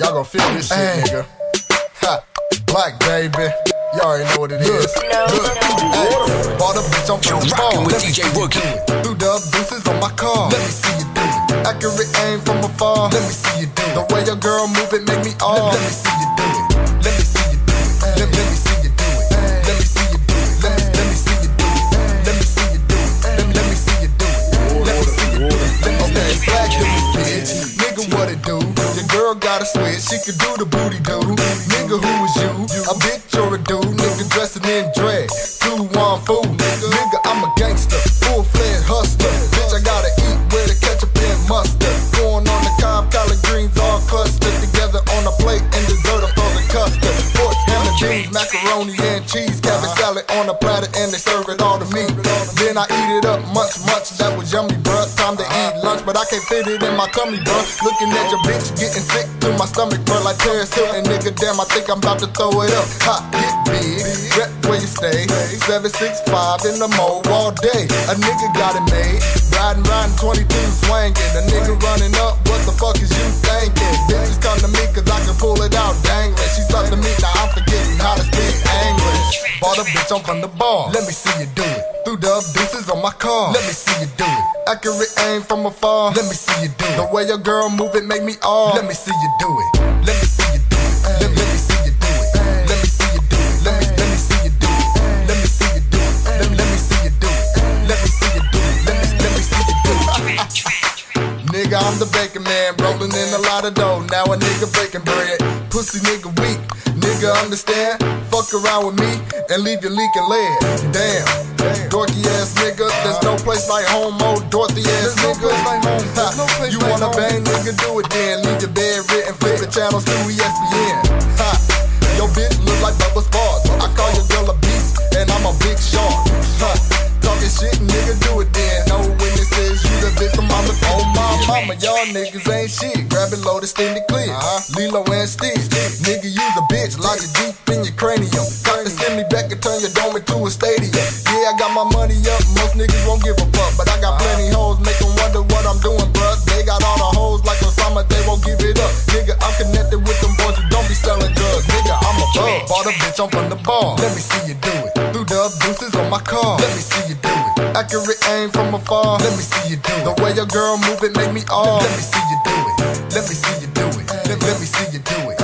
Y'all gon' feel this shit, nigga. Ha, black baby. Y'all already know what it is. Look, hey, bought a bitch on You're the rocking ball. with DJ see you Wookie. do. Through the deuces on my car. Let me see you do it. Accurate aim from afar. Let me see you do it. The way your girl move it make me all. Let me see girl got a switch. She can do the booty do. Nigga, who is you? A bitch or a dude? Nigga dressing in drag. Two one fool. Nigga, I'm a gangster. Full fledged hustler. Bitch, I gotta eat with a ketchup and mustard. Going on the cob, collard greens all clustered together on a plate macaroni and cheese, cabbage salad on a platter and they serve it all to me. Then I eat it up much, much. That was yummy, bruh. Time to eat lunch, but I can't fit it in my tummy, bruh. Looking at your bitch getting sick to my stomach, bruh. Like Paris Hilton, nigga. Damn, I think I'm about to throw it up. Hot, get big, rep where you stay. 765 in the mo all day. A nigga got it made. Riding, riding, 22 swangin'. A nigga running up, what Bought a bitch on from the bar. Let me see you do it. Through the deuces on my car. Let me see you do it. Accurate aim from afar. Let me see you do it. The way your girl move it make me all. Let me see you do it. Let me see you do it. Let, me see you do it. Let me see you do it. Let me let me see you do it. Let me see you do it. Let, let me see you do it. Let me see you do it. Let me let me see you do it. Nigga, I'm the bacon man, rolling in a lot of dough. Now a nigga breaking bread. Pussy nigga weak. Nigga understand? Fuck around with me and leave your leaking lead. Damn. Dorky ass nigga, there's no place like home, oh Dorothy ass nigga. Ha, you wanna bang, nigga, do it then. Leave your bed written, flip the channels to ESPN. My mama. Y'all niggas ain't shit. Grab it low, the the clear. Uh-huh. Lilo and Stitch, nigga, use a bitch, lodge it deep in your cranium. Got to send me back and turn your dome into a stadium. Yeah, I got my money up, most niggas won't give a fuck, but I got uh-huh. plenty hoes, make 'em wonder what I'm doing, bruh. They got all the hoes like Osama, they won't give it up. Nigga, I'm connected with them boys who don't be selling drugs. Nigga, I'm a bug. Bought a bitch, I'm from the bar. Let me see you do Deuces on my car. Let me see you do it. Accurate aim from afar. Let me see you do it. The way your girl move it make me all. Let me see you do it. Let me see you do it. Let, let me see you do it.